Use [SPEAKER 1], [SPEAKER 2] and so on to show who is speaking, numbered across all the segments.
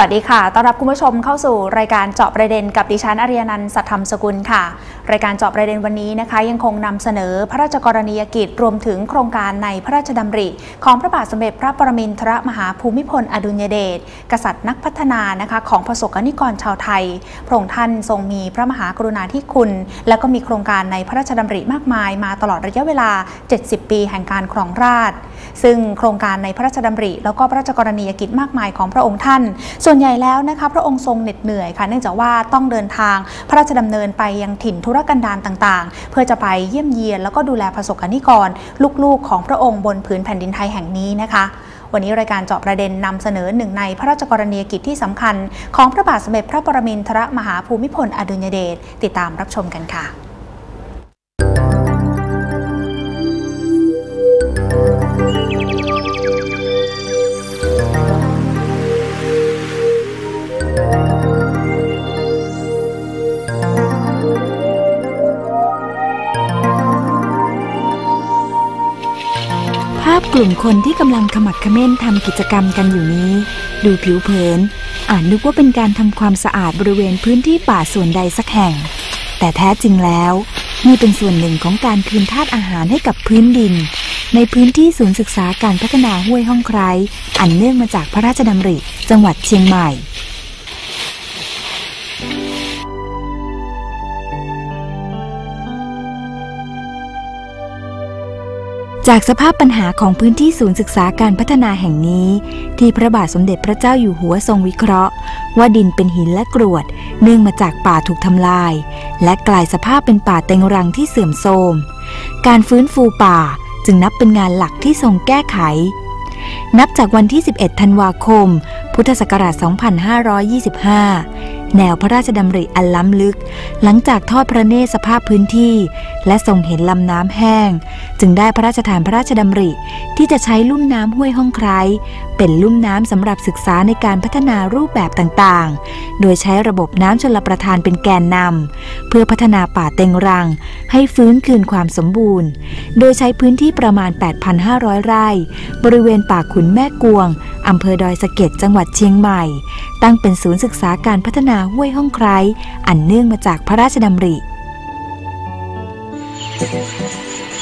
[SPEAKER 1] สวัสดีค่ะ ต้อนรับคุณผู้ชมเข้าสู่รายการเจาะประเด็นกับดิฉันอารียนันท์สัทธรรมสกุลค่ะ รายการเจาะประเด็นวันนี้นะคะ ยังคงนำเสนอพระราชกรณียกิจรวมถึงโครงการในพระราชดำริ ของพระบาทสมเด็จพระปรมินทรมหาภูมิพลอดุลยเดชกษัตริย์นักพัฒนานะคะของประสบกนิกรชาวไทย พระองค์ท่านทรงมีพระมหากรุณาธิคุณ และก็มีโครงการในพระราชดำริมากมาย มาตลอดระยะเวลา 70 ปีแห่งการครองราชย์ ซึ่งโครงการในพระราชดำริ แล้วก็พระราชกรณียกิจมากมายของพระองค์ท่าน ส่วนใหญ่แล้วนะคะพระองค์ทรงเหน็ดเหนื่อยค่ะเนื่องจากว่าต้องเดินทางพระราชดำเนินไปยังถิ่นธุรกันดารต่างๆ เพื่อจะไปเยี่ยมเยียนแล้วก็ดูแลประสบกนิกร ลูกๆ ของพระองค์บนผืนแผ่นดินไทยแห่งนี้นะคะวันนี้รายการเจาะประเด็นนำเสนอหนึ่งในพระราชกรณียกิจที่สำคัญ ของพระบาทสมเด็จพระปรมินทรมหาภูมิพลอดุลยเดชติดตามรับชมกันค่ะ
[SPEAKER 2] คนที่กำลังขมักเขม้นทำกิจกรรมกันอยู่นี้ ดูผิวเผินอาจนึกว่าเป็นการทำความสะอาดบริเวณพื้นที่ป่าส่วนใดสักแห่ง แต่แท้จริงแล้วนี่เป็นส่วนหนึ่งของการคืนธาตุอาหารให้กับพื้นดิน ในพื้นที่ศูนย์ศึกษาการพัฒนาห้วยห้องไคร้อันเนื่องมาจากพระราชดำริ จังหวัดเชียงใหม่ จากสภาพปัญหาของพื้นที่ศูนย์ศึกษาการพัฒนาแห่งนี้ ที่พระบาทสมเด็จพระเจ้าอยู่หัวทรงวิเคราะห์ ว่าดินเป็นหินและกรวด เนื่องมาจากป่าถูกทำลาย และกลายสภาพเป็นป่าเต็งรังที่เสื่อมโทรม การฟื้นฟูป่าจึงนับเป็นงานหลักที่ทรงแก้ไข นับจากวันที่ 11 ธันวาคม พุทธศักราช 2525 แนวพระราชดำริอันล้ำลึก หลังจากทอดพระเนตรสภาพพื้นที่ และทรงเห็นลำน้ำแห้ง จึงได้พระราชทานพระราชดำริที่จะใช้ลุ่มน้ำห้วยห้องไคร้ เป็นลุ่มน้ำสำหรับศึกษาในการพัฒนารูปแบบต่างๆ โดยใช้ระบบน้ำชลประทานเป็นแกนนำเพื่อพัฒนาป่าเต็งรัง ให้ฟื้นคืนความสมบูรณ์ โดยใช้พื้นที่ประมาณ 8,500 ไร่ บริเวณป่าขุนแม่กวงอำเภอดอยสะเก็ดจังหวัดเชียงใหม่ ตั้งเป็นศูนย์ศึกษาการพัฒนาห้วยห้องไคร้อันเนื่องมาจากพระราชดำริ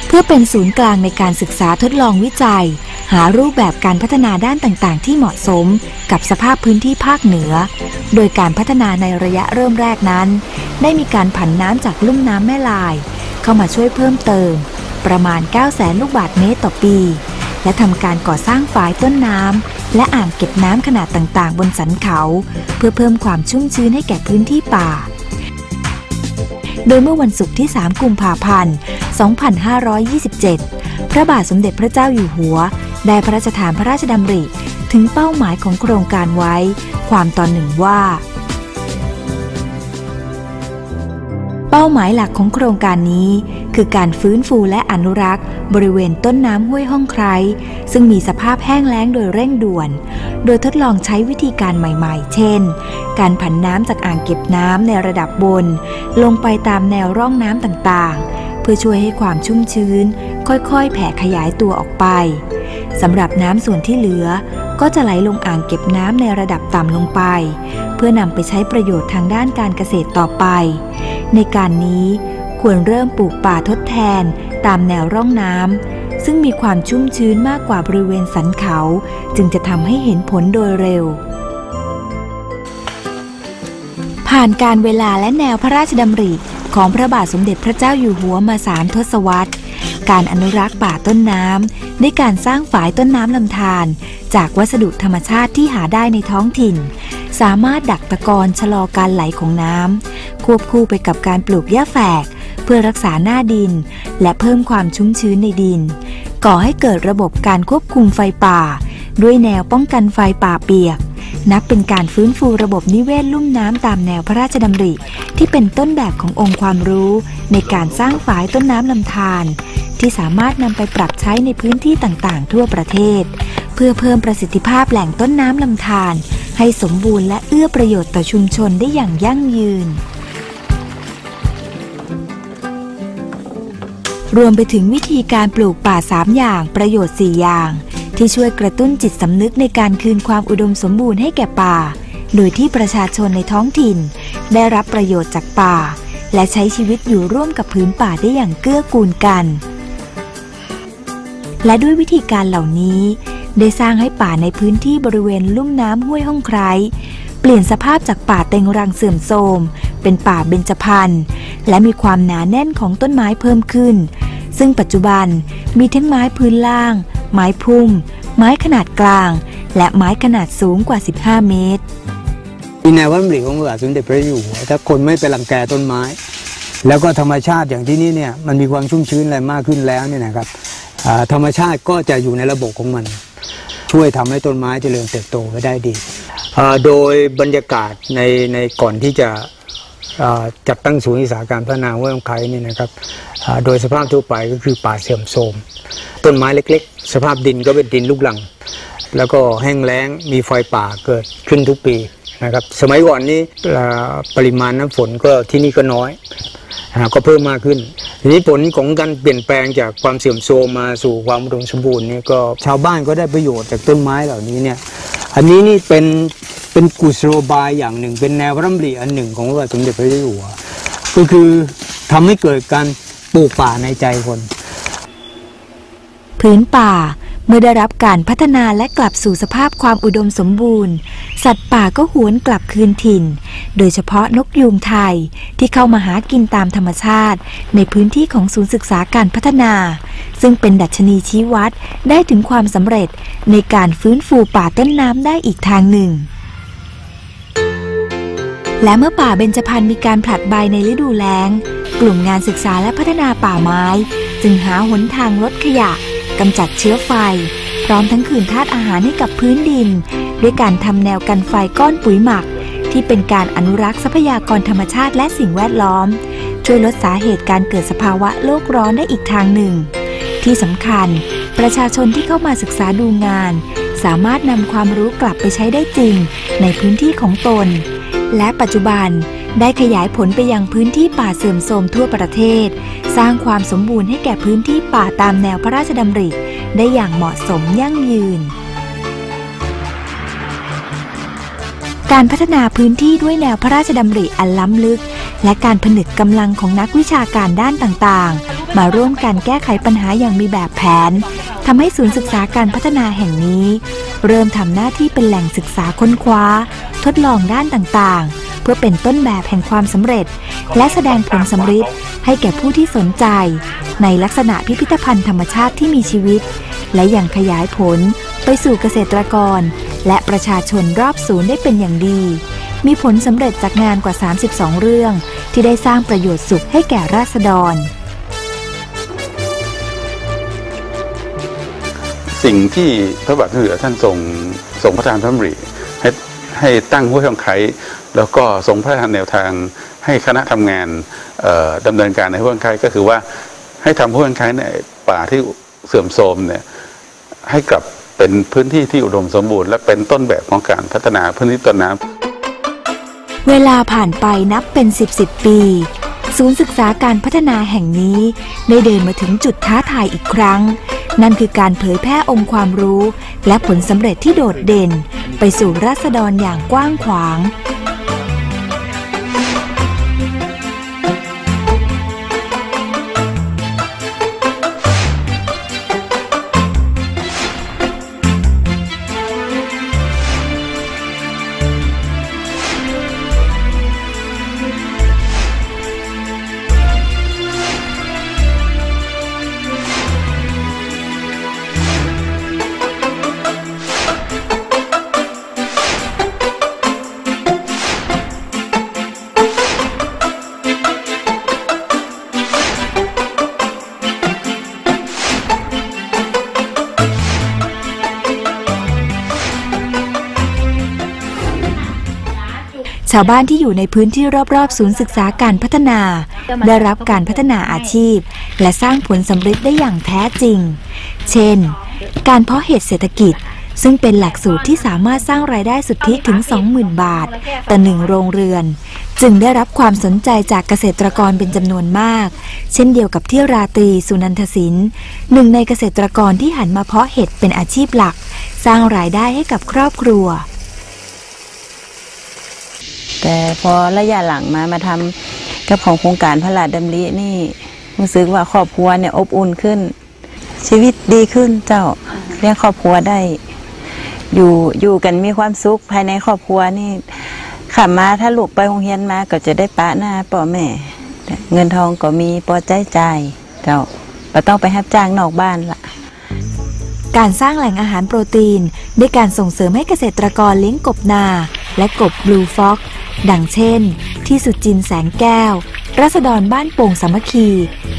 [SPEAKER 2] เพื่อเป็นศูนย์กลางในการศึกษาทดลองวิจัย หารูปแบบการพัฒนาด้านต่างๆ ที่เหมาะสมกับสภาพพื้นที่ภาคเหนือ โดยการพัฒนาในระยะเริ่มแรกนั้น ได้มีการผันน้ำจากลุ่มน้ำแม่ลาย เข้ามาช่วยเพิ่มเติม ประมาณ 9 0 0 0 0 0 ลูกบาศก์เมตรต่อปี และทำการก่อสร้างฝายต้นน้ำและอ่างเก็บน้ำขนาดต่างๆ บนสันเขา เพื่อเพิ่มความชุ่มชื้นให้แก่พื้นที่ป่าโดยเมื่อวันศุกร์ที่ 3 กุมภาพันธ์ 2527 พระบาทสมเด็จพระเจ้าอยู่หัว ได้พระราชทานพระราชดำริ ถึงเป้าหมายของโครงการไว้ ความตอนหนึ่งว่า เป้าหมายหลักของโครงการนี้ คือการฟื้นฟูและอนุรักษ์ บริเวณต้นน้ำห้วยห้องไคร้ซึ่งมีสภาพแห้งแล้งโดยเร่งด่วน โดยทดลองใช้วิธีการใหม่ๆ เช่น การผันน้ำจากอ่างเก็บน้ำในระดับบน ลงไปตามแนวร่องน้ำต่างๆ เพื่อช่วยให้ความชุ่มชื้น ค่อยๆ แผ่ขยายตัวออกไป สำหรับน้ำส่วนที่เหลือ ก็จะไหลลงอ่างเก็บน้ำในระดับต่ำลงไป เพื่อนำไปใช้ประโยชน์ทางด้านการเกษตรต่อไป ในการนี้ควรเริ่มปลูกป่าทดแทนตามแนวร่องน้ำซึ่งมีความชุ่มชื้นมากกว่าบริเวณสันเขา จึงจะทำให้เห็นผลโดยเร็ว ผ่านการเวลาและแนวพระราชดำริของพระบาทสมเด็จพระเจ้าอยู่หัวมาสามทศวรรษ การอนุรักษ์ป่าต้นน้ำด้วยการสร้างฝายต้นน้ำลำธารจากวัสดุธรรมชาติที่หาได้ในท้องถิ่น สามารถดักตะกอนชะลอการไหลของน้ำควบคู่ไปกับการปลูกหญ้าแฝก เพื่อรักษาหน้าดิน และเพิ่มความชุ่มชื้นในดิน ก่อให้เกิดระบบการควบคุมไฟป่า ด้วยแนวป้องกันไฟป่าเปียกนับเป็นการฟื้นฟูระบบนิเวศลุ่มน้ำตามแนวพระราชดำริ ที่เป็นต้นแบบขององค์ความรู้ ในการสร้างฝายต้นน้ำลำธาร ที่สามารถนำไปปรับใช้ในพื้นที่ต่างๆ ทั่วประเทศ เพื่อเพิ่มประสิทธิภาพแหล่งต้นน้ำลำธารให้สมบูรณ์และเอื้อประโยชน์ต่อชุมชนได้อย่างยั่งยืน รวมไปถึงวิธีการปลูกป่า 3 อย่างประโยชน์ 4 อย่าง ที่ช่วยกระตุ้นจิตสำนึกในการคืนความอุดมสมบูรณ์ให้แก่ป่า โดยที่ประชาชนในท้องถิ่น ได้รับประโยชน์จากป่า และใช้ชีวิตอยู่ร่วมกับพื้นป่าได้อย่างเกื้อกูลกัน และด้วยวิธีการเหล่านี้ ได้สร้างให้ป่าในพื้นที่บริเวณลุ่มน้ำห้วยห้องไคร้เปลี่ยนสภาพจากป่าเต็งรังเสื่อมโทรม เป็นป่าเบญจพรรณและมีความหนาแน่นของต้นไม้เพิ่มขึ้น ซึ่งปัจจุบันมีทั้งไม้พื้นล่าง ไม้พุ่ม ไม้ขนาดกลาง และไม้ขนาดสูงกว่า 15 เมตร
[SPEAKER 3] มีแนวพระดำริของพระบาสมเด็จพระอยู่ ถ้าคนไม่ไปรังแกต้นไม้ แล้วก็ธรรมชาติอย่างที่นี่เนี่ยมันมีความชุ่มชื้นอะไรมากขึ้นแล้วเนี่ยนะครับ ธรรมชาติก็จะอยู่ในระบบของมัน ช่วยทำให้ต้นไม้เจริญเติบโตไปได้ดี โดยบรรยากาศในในก่อนที่จะจัดตั้งศูนย์ศึกษาการพัฒนาห้วยลำไคนี่นะครับโดยสภาพทั่วไปก็คือป่าเสื่อมโทรมต้นไม้เล็ก ๆ สภาพดินก็เป็นดินลูกรัง แล้วก็แห้งแล้งมีไฟป่าเกิดขึ้นทุกปี นะครับสมัยก่อนนี้ปริมาณน้ำฝนก็ที่นี่ก็น้อยก็เพิ่มมากขึ้นทีนี้ผลของการเปลี่ยนแปลงจากความเสื่อมโทรมมาสู่ความอุดมสมบูรณ์เนี่ยก็ชาวบ้านก็ได้ประโยชน์จากต้นไม้เหล่านี้เนี่ยอันนี้นี่เป็นเป็นกุศโลบายอย่างหนึ่ง เป็นแนวระดำริอันหนึ่งของพระสมเด็จพระเจ้าอยู่หัวก็คือทำให้เกิดการปลูกป่าในใจคน
[SPEAKER 2] พื้นป่า เมื่อได้รับการพัฒนาและกลับสู่สภาพความอุดมสมบูรณ์ สัตว์ป่าก็หวนกลับคืนถิ่น โดยเฉพาะนกยูงไทยที่เข้ามาหากินตามธรรมชาติ ในพื้นที่ของศูนย์ศึกษาการพัฒนา ซึ่งเป็นดัชนีชี้วัดได้ถึงความสำเร็จในการฟื้นฟูป่าต้นน้ำได้อีกทางหนึ่งและเมื่อป่าเบญจพรรณมีการผลัดใบในฤดูแล้ง กลุ่มงานศึกษาและพัฒนาป่าไม้ จึงหาหนทางลดขยะ กำจัดเชื้อไฟ พร้อมทั้งคืนธาตุอาหารให้กับพื้นดิน ด้วยการทำแนวกันไฟก้อนปุ๋ยหมัก ที่เป็นการอนุรักษ์ทรัพยากรธรรมชาติและสิ่งแวดล้อม ช่วยลดสาเหตุการเกิดสภาวะโลกร้อนได้อีกทางหนึ่ง ที่สำคัญ ประชาชนที่เข้ามาศึกษาดูงาน สามารถนำความรู้กลับไปใช้ได้จริง ในพื้นที่ของตน และปัจจุบัน ได้ขยายผลไปยังพื้นที่ป่าเสื่อมโทรมทั่วประเทศ สร้างความสมบูรณ์ให้แก่พื้นที่ป่าตามแนวพระราชดำริ ได้อย่างเหมาะสมยั่งยืน การพัฒนาพื้นที่ด้วยแนวพระราชดำริอันล้ำลึก และการผนึกกำลังของนักวิชาการด้านต่างๆ มาร่วมกันแก้ไขปัญหาอย่างมีแบบแผนทำให้ศูนย์ศึกษาการพัฒนาแห่งนี้ เริ่มทำหน้าที่เป็นแหล่งศึกษาค้นคว้า ทดลองด้านต่างๆ พื่อเป็นต้นแบบแห่งความสำเร็จ และแสดงผลสำฤทธิ์ให้แก่ผู้ที่สนใจ ในลักษณะพิพิธภัณฑ์ธรรมชาติที่มีชีวิต และอย่างขยายผลไปสู่เกษตรกร และประชาชนรอบศูนย์ได้เป็นอย่างดี มีผลสำเร็จจากงานกว่า 32 เรื่อง ที่ได้สร้างประโยชน์สุขให้แก่ราษฎร
[SPEAKER 4] สิ่งที่พระบาทสมเด็จท่านทรงทรงพระราชทานพระดำริให้ให้ตั้งห้วยทองไคร้ แล้วก็ทรงพระราชทานแนวทางให้คณะทำงานเอ่อดำเนินการในห้วงไคร้ก็คือว่าให้ทำห้วงไคร้ในป่าที่เสื่อมโทรมเนี่ยให้กลับเป็นพื้นที่ที่อุดมสมบูรณ์และเป็นต้นแบบของการพัฒนาพื้นที่ต้นน้ำ
[SPEAKER 2] เวลาผ่านไปนับเป็น10 10ปี ศูนย์ศึกษาการพัฒนาแห่งนี้ ได้เดินมาถึงจุดท้าทายอีกครั้ง นั่นคือการเผยแพร่องค์ความรู้ และผลสำเร็จที่โดดเด่น ไปสู่ราษฎรอย่างกว้างขวางาวบ้านที่อยู่ในพื้นที่รอบๆ ศูนย์ศึกษาการพัฒนา ได้รับการพัฒนาอาชีพ และสร้างผลสำเร็จได้อย่างแท้จริง เช่น การเพาะเห็ดเศรษฐกิจ ซึ่งเป็นหลักสูตรที่สามารถสร้างรายได้สุทธิถึง 20,000 บาท ต่อหนึ่งโรงเรือน จึงได้รับความสนใจจากเกษตรกรเป็นจำนวนมาก เช่นเดียวกับที่ราตรีสุนันทศิลป์หนึ่งในเกษตรกรที่หันมาเพาะเห็ดเป็นอาชีพหลัก สร้างรายได้ให้กับครอบครัว
[SPEAKER 5] แต่พอระยะหลังมามาทำกับของโครงการพระราชดำรินี่รู้สึกว่าครอบครัวเนี่ยอบอุ่นขึ้น ชีวิตดีขึ้นเจ้าเลี้ยงครอบครัวได้ อยู่อยู่กันมีความสุขภายในครอบครัวนี่ขับมาถ้าลูกไปโรงเรียนมาก็จะได้ปะหน้าพ่อแม่ เงินทองก็มีพอใจจ่ายเจ้าไม่ต้องไปรับจ้างนอกบ้านละ
[SPEAKER 2] การสร้างแหล่งอาหารโปรตีน ด้วยการส่งเสริมให้เกษตรกรเลี้ยงกบนา และกบบลูฟ็อก ดังเช่น ที่สุจินแสงแก้ว รัษฎรบ้านโป่งสามัคคี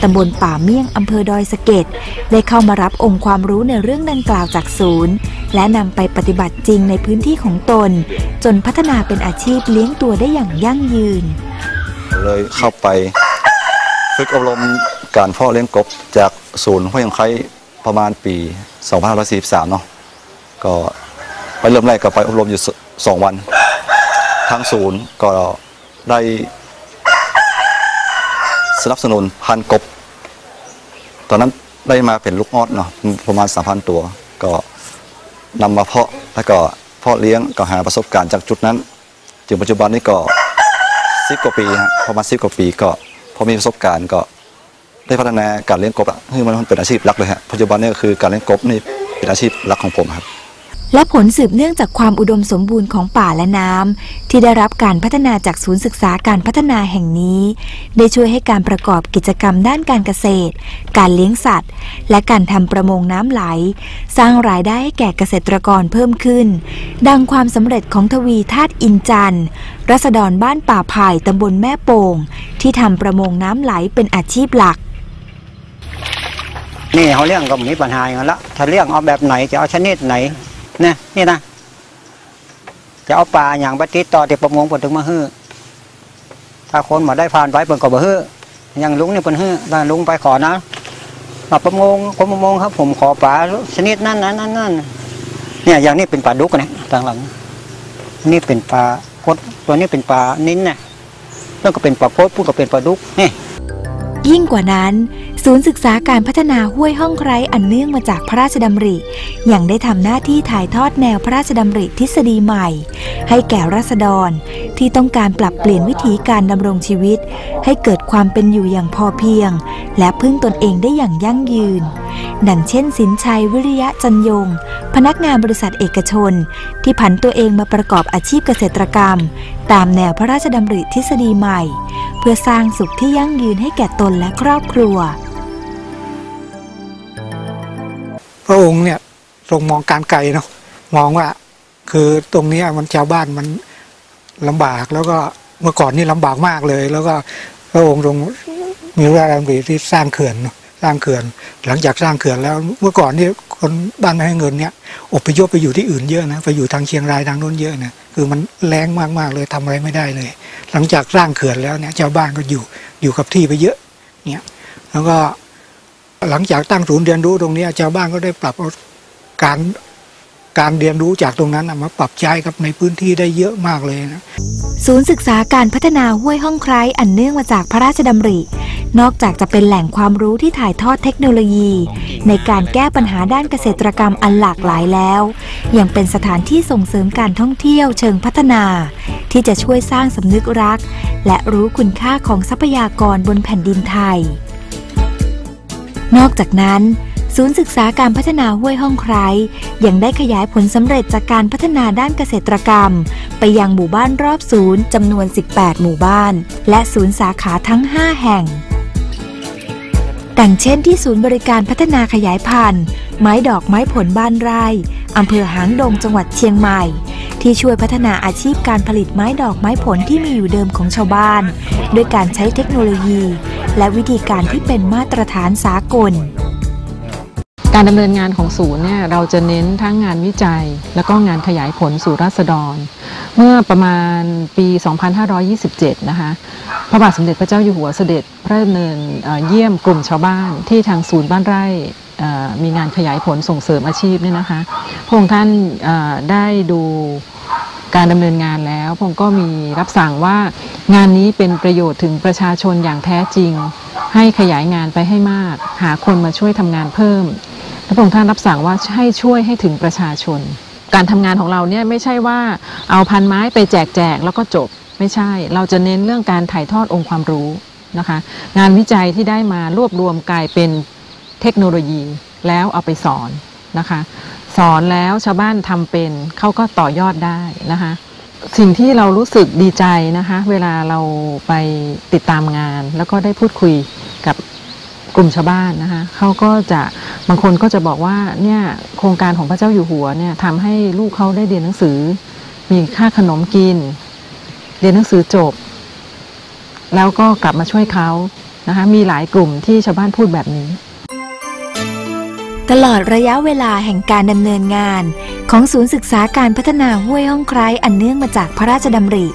[SPEAKER 2] ตำบลป่าเมี่ยงอำเภอดอยสะเก็ด ได้เข้ามารับองค์ความรู้ในเรื่องดังกล่าวจากศูนย์ และนำไปปฏิบัติจริงในพื้นที่ของตน จนพัฒนาเป็นอาชีพเลี้ยงตัวได้อย่างยั่งยืน
[SPEAKER 6] เลยเข้าไปฝึกอบรมการเพาะเลี้ยงกบจากศูนย์ห้วยยงไคประมาณปี 2543 เนาะก็ไปเริ่มแรกก็ไปอบรมอยู่สสองวัน ทางศูนย์ก็ได้สนับสนุนพันกบ ตอนนั้นได้มาเป็นลูกออดเนาะประมาณ3,000ตัว ก็นำมาเพาะแล้วก็เพาะเลี้ยงก็หาประสบการณ์จากจุดนั้นจนปัจจุบันนี้ก็สิบกว่าปีฮะประมาณสิบกว่าปีก็พอมีประสบการณ์ก็ได้พัฒนาการเลี้ยงกบอะให้มันเป็นอาชีพหลักเลยฮะปัจจุบันนี้ก็คือการเลี้ยงกบนี่เป็นอาชีพหลักของผมครับ
[SPEAKER 2] และผลสืบเนื่องจากความอุดมสมบูรณ์ของป่าและน้ำที่ได้รับการพัฒนาจากศูนย์ศึกษาการพัฒนาแห่งนี้ ได้ช่วยให้การประกอบกิจกรรมด้านการเกษตร การเลี้ยงสัตว์ และการทำประมงน้ำไหล สร้างรายได้ให้แก่เกษตรกรเพิ่มขึ้น ดังความสำเร็จของทวีธาตุอินจันทร์รัษฎรบ้านป่าไผ่ตำบลแม่โป่ง ที่ทำประมงน้ำไหลเป็นอาชีพหลัก
[SPEAKER 7] นี่เขาเลี้ยงก็มีปัญหาอย่างนั้นละถ้าเลี้ยงเอาแบบไหนจะเอาชนิดไหน นี่ยนี่นะจะเอาปลาอย่างปฏิดต่อที่ประมงเปิดถึงมาฮื้อถ้าคนมาได้ผ่านไปเปิดก็บ่ฮื้ออย่างลุงนี่เปิดฮื้อถ้าลุงไปขอนะมาประมงคนประมงครับ ผมขอปลาชนิดนั้นนั้นนั้นนั้นเนี่ยอย่างนี้เป็นปลาดุกนะต่างหลัง นี่เป็นปลาโคดตัวนี้เป็นปลานิ้นนะแล้วก็เป็นปลาโคดพูดก็เป็นปลาดุกนี่
[SPEAKER 2] ยิ่งกว่านั้น ศูนย์ศึกษาการพัฒนาห้วยห้องไคร้อันเนื่องมาจากพระราชดำริ ยังได้ทำหน้าที่ถ่ายทอดแนวพระราชดำริทฤษฎีใหม่ ให้แก่รัษฎร ที่ต้องการปรับเปลี่ยนวิธีการดำรงชีวิต ให้เกิดความเป็นอยู่อย่างพอเพียง และพึ่งตนเองได้อย่างยั่งยืน ดังเช่น สินชัยวิริยะจันยง พนักงานบริษัทเอกชน ที่ผันตัวเองมาประกอบอาชีพเกษตรกรรม ตามแนวพระราชดำริทฤษฎีใหม่ เพื่อสร้างสุขที่ยั่งยืนให้แก่ตนและครอบครัว
[SPEAKER 8] พระองค์เนี่ยทรงมองการไกลเนาะมองว่า คือตรงนี้มันชาวบ้านมันลำบากแล้วก็เมื่อก่อนนี่ลำบากมากเลย แล้วก็พระองค์ทรงมีพระราชดำริที่สร้างเขื่อนสร้างเขื่อน หลังจากสร้างเขื่อนแล้วเมื่อก่อนนี่คนบ้านไม่ให้เงินเนี่ยอพยพไปอยู่ที่อื่นเยอะนะไปอยู่ทางเชียงรายทางโน้นเยอะนะคือมันแรงมากๆเลยทำอะไรไม่ได้เลย หลังจากสร้างเขื่อนแล้วเนี่ยชาวบ้านก็อยู่อยู่กับที่ไปเยอะเนี่ยแล้วก็ หลังจากตั้งศูนย์เรียนรู้ตรงนี้ชาวบ้านก็ได้ปรับเอาการการเรียนรู้จากตรงนั้นมาปรับใช้กับในพื้นที่ได้เยอะมากเลยนะ
[SPEAKER 2] ศูนย์ศึกษาการพัฒนาห้วยห้องไคร้อันเนื่องมาจากพระราชดำริ นอกจากจะเป็นแหล่งความรู้ที่ถ่ายทอดเทคโนโลยี ในการแก้ปัญหาด้านเกษตรกรรมอันหลากหลายแล้ว ยังเป็นสถานที่ส่งเสริมการท่องเที่ยวเชิงพัฒนา ที่จะช่วยสร้างสำนึกรัก และรู้คุณค่าของทรัพยากรบนแผ่นดินไทย นอกจากนั้น ศูนย์ศึกษาการพัฒนาห้วยห้องไคร้ยังได้ขยายผลสำเร็จจากการพัฒนาด้านเกษตรกรรม ไปยังหมู่บ้านรอบศูนย์จำนวน 18 หมู่บ้าน และศูนย์สาขาทั้ง 5 แห่งดังเช่นที่ศูนย์บริการพัฒนาขยายพันธุ์ ไม้ดอกไม้ผลบ้านไร่อำเภอหางดงจังหวัดเชียงใหม่ ที่ช่วยพัฒนาอาชีพการผลิตไม้ดอกไม้ผลที่มีอยู่เดิมของชาวบ้าน ด้วยการใช้เทคโนโลยี และวิธีการที่เป็นมาตรฐานสากล
[SPEAKER 9] การดำเนินงานของศูนย์เนี่ยเราจะเน้นทั้งงานวิจัย แล้วก็งานขยายผลสู่ราษฎร เมื่อประมาณปี 2527 นะคะพระบาทสมเด็จพระเจ้าอยู่หัวเสด็จพระดำเนินเยี่ยมกลุ่มชาวบ้านที่ทางศูนย์บ้านไร่ มีงานขยายผลส่งเสริมอาชีพเนี่ยนะคะพระองค์ท่านได้ดูการดำเนินงานแล้วพระองค์ก็มีรับสั่งว่างานนี้เป็นประโยชน์ถึงประชาชนอย่างแท้จริง ให้ขยายงานไปให้มาก หาคนมาช่วยทำงานเพิ่มและพระองค์ท่านรับสั่งว่าให้ช่วยให้ถึงประชาชน การทำงานของเราเนี่ยไม่ใช่ว่าเอาพันไม้ไปแจกแจกแล้วก็จบไม่ใช่ เราจะเน้นเรื่องการถ่ายทอดองค์ความรู้นะคะ งานวิจัยที่ได้มารวบรวมกลายเป็น เทคโนโลยีแล้วเอาไปสอนนะคะ สอนแล้วชาวบ้านทำเป็นเขาก็ต่อยอดได้นะคะ สิ่งที่เรารู้สึกดีใจนะคะ เวลาเราไปติดตามงาน แล้วก็ได้พูดคุยกับกลุ่มชาวบ้านนะคะเขาก็จะบางคนก็จะบอกว่าเนี่ยโครงการของพระเจ้าอยู่หัวเนี่ยทำให้ลูกเขาได้เรียนหนังสือ มีค่าขนมกิน เรียนหนังสือจบ แล้วก็กลับมาช่วยเขานะคะมีหลายกลุ่มที่ชาวบ้านพูดแบบนี้
[SPEAKER 2] ตลอดระยะเวลาแห่งการดำเนินงาน ของศูนย์ศึกษาการพัฒนาห้วยห้องไคร้อันเนื่องมาจากพระราชดำริ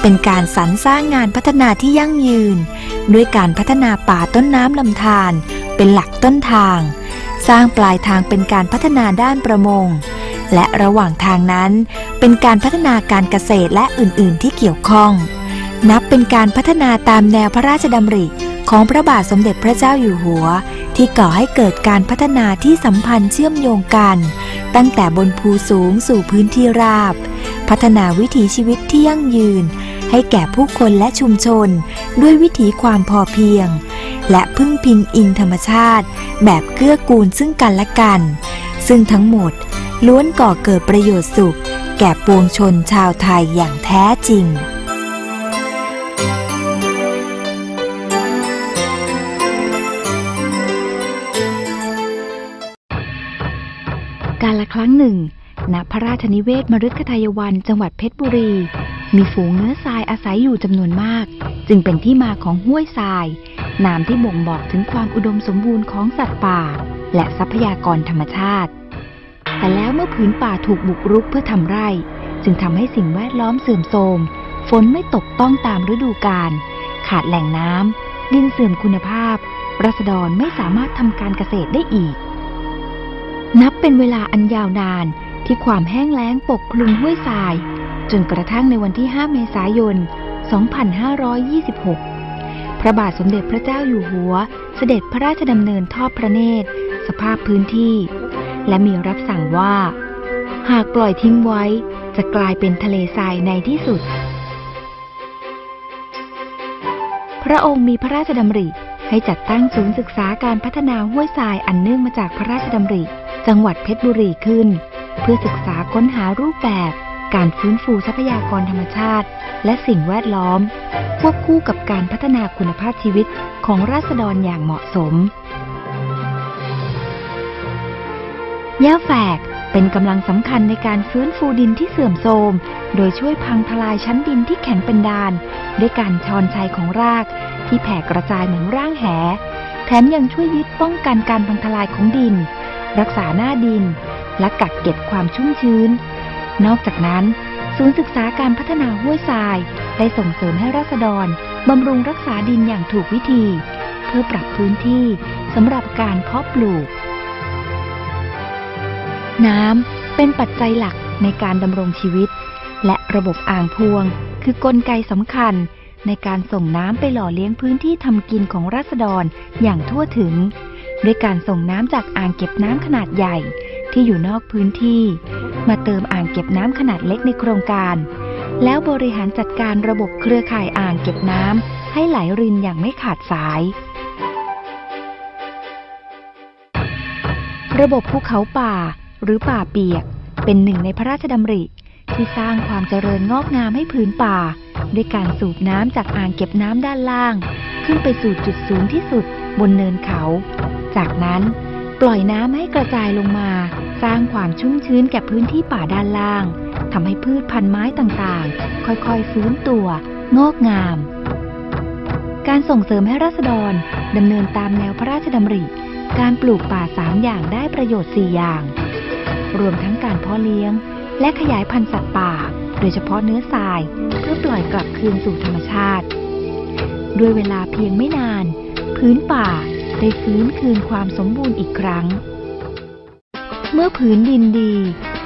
[SPEAKER 2] เป็นการสรรสร้างงานพัฒนาที่ยั่งยืน ด้วยการพัฒนาป่าต้นน้ำลำธารเป็นหลักต้นทาง สร้างปลายทางเป็นการพัฒนาด้านประมง และระหว่างทางนั้น เป็นการพัฒนาการเกษตรและอื่นๆ ที่เกี่ยวข้อง นับเป็นการพัฒนาตามแนวพระราชดำริของพระบาทสมเด็จพระเจ้าอยู่หัว ที่ก่อให้เกิดการพัฒนาที่สัมพันธ์เชื่อมโยงกัน ตั้งแต่บนภูสูงสู่พื้นที่ราบ พัฒนาวิถีชีวิตที่ยั่งยืน ให้แก่ผู้คนและชุมชน ด้วยวิถีความพอเพียง และพึ่งพิงอิงธรรมชาติ แบบเกื้อกูลซึ่งกันและกัน ซึ่งทั้งหมดล้วนก่อเกิดประโยชน์สุข แก่ปวงชนชาวไทยอย่างแท้จริง ครั้งหนึ่ง ณ พระราชนิเวศมฤคทายวันจังหวัดเพชรบุรี มีฝูงเนื้อทรายอาศัยอยู่จำนวนมาก จึงเป็นที่มาของห้วยทราย นามที่บ่งบอกถึงความอุดมสมบูรณ์ของสัตว์ป่า และทรัพยากรธรรมชาติ แต่แล้วเมื่อผืนป่าถูกบุกรุกเพื่อทำไร่ จึงทำให้สิ่งแวดล้อมเสื่อมโทรม ฝนไม่ตกต้องตามฤดูกาล ขาดแหล่งน้ำดินเสื่อมคุณภาพ รัษฎรไม่สามารถทำการเกษตรได้อีก นับเป็นเวลาอันยาวนานที่ความแห้งแล้งปกคลุมห้วยทราย จนกระทั่งในวันที่ 5 เมษายน 2526 พระบาทสมเด็จพระเจ้าอยู่หัว เสด็จพระราชดำเนินทอดพระเนตร สภาพพื้นที่ และมีรับสั่งว่า หากปล่อยทิ้งไว้ จะกลายเป็นทะเลทรายในที่สุด พระองค์มีพระราชดำริให้จัดตั้งศูนย์ศึกษาการพัฒนาห้วยทรายอันเนื่องมาจากพระราชดำริ จังหวัดเพชรบุรีขึ้น เพื่อศึกษาค้นหารูปแบบ การฟื้นฟูทรัพยากรธรรมชาติ และสิ่งแวดล้อม ควบคู่กับการพัฒนาคุณภาพชีวิตของราษฎรอย่างเหมาะสมหญ้าแฝกเป็นกำลังสำคัญในการฟื้นฟูดินที่เสื่อมโทรม โดยช่วยพังทลายชั้นดินที่แข็งเป็นดาน ด้วยการชอนชัยของราก ที่แผ่กระจายเหมือนร่างแห แถมยังช่วยยึดป้องกันการพังทลายของดิน รักษาหน้าดิน และกักเก็บความชุ่มชื้น นอกจากนั้น ศูนย์ศึกษาการพัฒนาห้วยทราย ได้ส่งเสริมให้ราษฎรบำรุงรักษาดินอย่างถูกวิธี เพื่อปรับพื้นที่สำหรับการเพาะปลูก น้ำเป็นปัจจัยหลักในการดำรงชีวิต และระบบอ่างพวง คือกลไกสำคัญในการส่งน้ำไปหล่อเลี้ยงพื้นที่ทำกินของราษฎรอย่างทั่วถึง ด้วยการส่งน้ำจากอ่างเก็บน้ำขนาดใหญ่ที่อยู่นอกพื้นที่ มาเติมอ่างเก็บน้ำขนาดเล็กในโครงการ แล้วบริหารจัดการระบบเครือข่ายอ่างเก็บน้ำให้ไหลรินอย่างไม่ขาดสาย ระบบภูเขาป่าหรือป่าเปียก เป็นหนึ่งในพระราชดำริ ที่สร้างความเจริญงอกงามให้พื้นป่า ด้วยการสูบน้ำจากอ่างเก็บน้ำด้านล่าง ขึ้นไปสู่จุดสูงที่สุดบนเนินเขา จากนั้นปล่อยน้ำให้กระจายลงมา สร้างความชุ่มชื้นแก่พื้นที่ป่าด้านล่างทำให้พืชพันธุ์ไม้ต่างๆ ค่อยๆ ฟื้นตัว งอกงาม การส่งเสริมให้ราษฎรดำเนินตามแนวพระราชดำริ การปลูกป่าสามอย่างได้ประโยชน์4อย่าง รวมทั้งการเพาะเลี้ยง และขยายพันธุ์สัตว์ป่า โดยเฉพาะเนื้อทราย เพื่อปล่อยกลับคืนสู่ธรรมชาติ ด้วยเวลาเพียงไม่นาน พื้นป่า ได้ฟื้นคืนความสมบูรณ์อีกครั้ง เมื่อผืนดินดี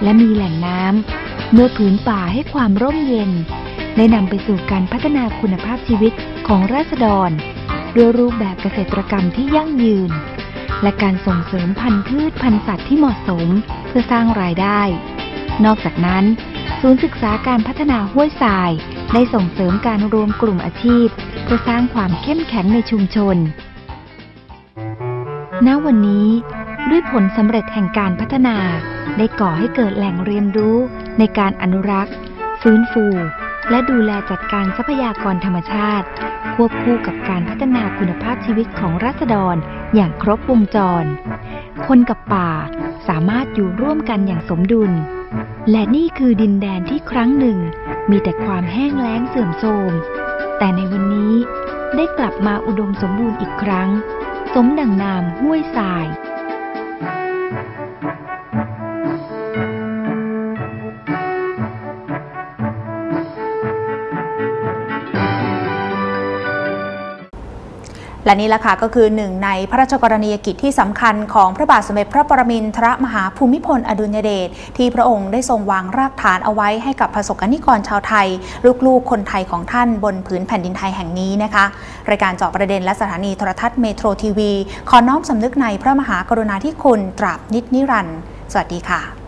[SPEAKER 2] และมีแหล่งน้ำ เมื่อผืนป่าให้ความร่มเย็น ได้นำไปสู่การพัฒนาคุณภาพชีวิตของราษฎร ด้วยรูปแบบเกษตรกรรมที่ยั่งยืน และการส่งเสริมพันธุ์พืชพันธุ์สัตว์ที่เหมาะสมเพื่อสร้างรายได้ นอกจากนั้น ศูนย์ศึกษาการพัฒนาห้วยทราย ได้ส่งเสริมการรวมกลุ่มอาชีพ เพื่อสร้างความเข้มแข็งในชุมชน ณวันนี้ด้วยผลสำเร็จแห่งการพัฒนา ได้ก่อให้เกิดแหล่งเรียนรู้ในการอนุรักษ์ ฟื้นฟู และดูแลจัดการทรัพยากรธรรมชาติ ควบคู่กับการพัฒนาคุณภาพชีวิตของราษฎรอย่างครบวงจร คนกับป่าสามารถอยู่ร่วมกันอย่างสมดุล และนี่คือดินแดนที่ครั้งหนึ่ง มีแต่ความแห้งแล้งเสื่อมโทรม แต่ในวันนี้ได้กลับมาอุดมสมบูรณ์อีกครั้ง สมดังน
[SPEAKER 1] และนี่แหละค่ะก็คือหนึ่งในพระราชกรณียกิจที่สำคัญของพระบาทสมเด็จพระปรมินทรมหาภูมิพลอดุลยเดชที่พระองค์ได้ทรงวางรากฐานเอาไว้ให้กับประสบกนิกรชาวไทย ลูกๆ คนไทยของท่านบนผืนแผ่นดินไทยแห่งนี้นะคะ รายการเจาะประเด็นและสถานีโทรทัศน์เมโทรทีวี ขอน้อมสำนึกในพระมหากรุณาธิคุณตราบนิจนิรันดร์สวัสดีค่ะ